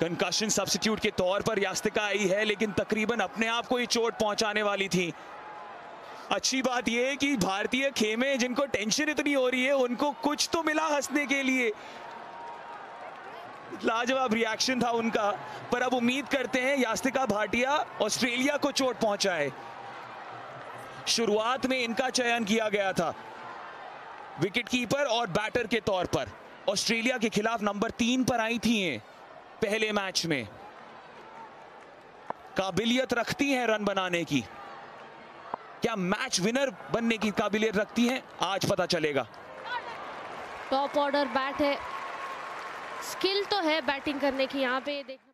Concussion substitute के तौर पर यास्तिका आई है, लेकिन तकरीबन अपने आप को ही चोट पहुँचाने वाली थी। अच्छी बात यह कि भारतीय खेमे जिनको टेंशन इतनी हो रही है, उनको कुछ तो मिला हंसने के लिए। लाजवाब रिएक्शन था उनका, पर अब उम्मीद करते हैं यास्तिका भाटिया ऑस्ट्रेलिया को चोट पहुँचाए। शुरुआत में इनका चयन किया गया था विकेट कीपर और बैटर के तौर पर। ऑस्ट्रेलिया के खिलाफ नंबर तीन पर आई थी ये। पहले मैच में। काबिलियत रखती है रन बनाने की। क्या मैच विनर बनने की काबिलियत रखती है? आज पता चलेगा। टॉप ऑर्डर बैट है। स्किल तो है बैटिंग करने की, यहाँ पे देखना